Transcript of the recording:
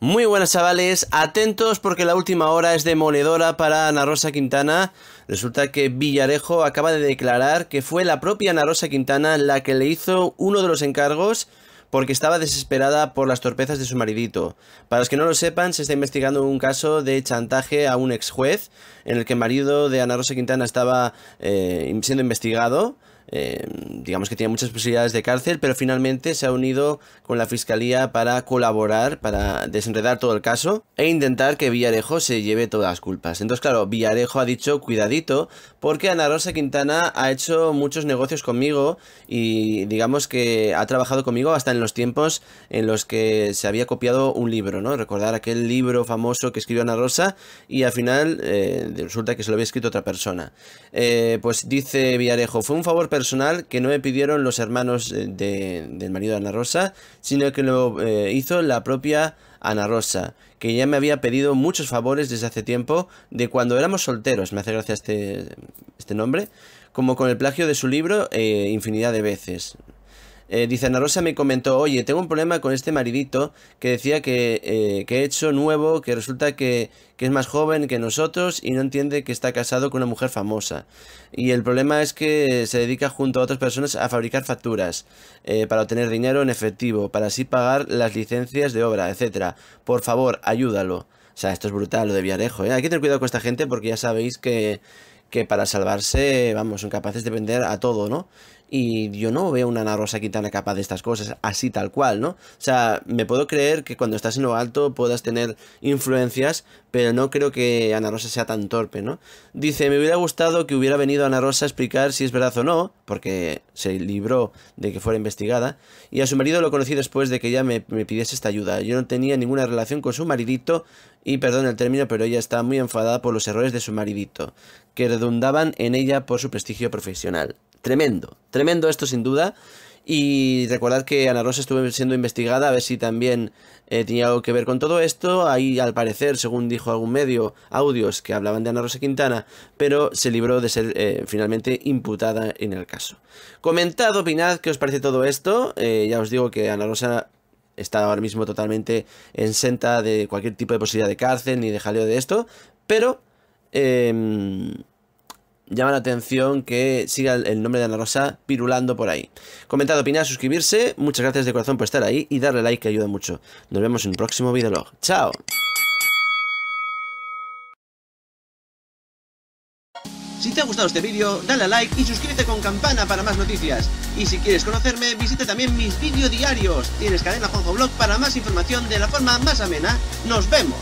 Muy buenas chavales, atentos porque la última hora es demoledora para Ana Rosa Quintana. Resulta que Villarejo acaba de declarar que fue la propia Ana Rosa Quintana la que le hizo uno de los encargos porque estaba desesperada por las torpezas de su maridito. Para los que no lo sepan, se está investigando un caso de chantaje a un ex juez en el que el marido de Ana Rosa Quintana estaba eh, siendo investigado eh, digamos que tiene muchas posibilidades de cárcel, pero finalmente se ha unido con la fiscalía para colaborar, para desenredar todo el caso e intentar que Villarejo se lleve todas las culpas. Entonces, claro, Villarejo ha dicho cuidadito porque Ana Rosa Quintana ha hecho muchos negocios conmigo y digamos que ha trabajado conmigo hasta en los tiempos en los que se había copiado un libro, ¿no? Recordar aquel libro famoso que escribió Ana Rosa y al final eh, resulta que se lo había escrito otra persona. Eh, pues dice Villarejo, fue un favor personal que no me pidieron los hermanos del marido de Ana Rosa, sino que lo eh, hizo la propia Ana Rosa, que ya me había pedido muchos favores desde hace tiempo, de cuando éramos solteros, me hace gracia este, este nombre, como con el plagio de su libro eh, infinidad de veces. Eh, dice Ana Rosa me comentó, oye, tengo un problema con este maridito que decía que, eh, que he hecho nuevo, que resulta que, que, es más joven que nosotros y no entiende que está casado con una mujer famosa. Y el problema es que se dedica junto a otras personas a fabricar facturas eh, para obtener dinero en efectivo, para así pagar las licencias de obra, etcétera. Por favor, ayúdalo. O sea, esto es brutal lo de Viarejo. Hay que tener cuidado con esta gente porque ya sabéis que, que para salvarse, vamos, son capaces de vender a todo, ¿no? Y yo no veo una Ana Rosa Quintana capaz de estas cosas, así tal cual, ¿no? O sea, me puedo creer que cuando estás en lo alto puedas tener influencias, pero no creo que Ana Rosa sea tan torpe, ¿no? Dice, me hubiera gustado que hubiera venido Ana Rosa a explicar si es verdad o no, porque se libró de que fuera investigada, y a su marido lo conocí después de que ella me, me pidiese esta ayuda. Yo no tenía ninguna relación con su maridito, y perdón el término, pero ella está muy enfadada por los errores de su maridito, que redundaban en ella por su prestigio profesional. Tremendo, tremendo esto sin duda. Y recordad que Ana Rosa estuvo siendo investigada a ver si también eh, tenía algo que ver con todo esto. Ahí al parecer, según dijo algún medio, audios que hablaban de Ana Rosa Quintana, pero se libró de ser eh, finalmente imputada en el caso. Comentad, opinad qué os parece todo esto. Eh, ya os digo que Ana Rosa está ahora mismo totalmente senta de cualquier tipo de posibilidad de cárcel ni de jaleo de esto, pero... Llama la atención que siga el nombre de Ana Rosa pirulando por ahí. Comentad, opinar, suscribirse. Muchas gracias de corazón por estar ahí y darle like que ayuda mucho. Nos vemos en un próximo videolog. ¡Chao! Si te ha gustado este vídeo, dale a like y suscríbete con campana para más noticias. Y si quieres conocerme, visita también mis vídeos diarios. Tienes cadena Juanjo Blog para más información de la forma más amena. ¡Nos vemos!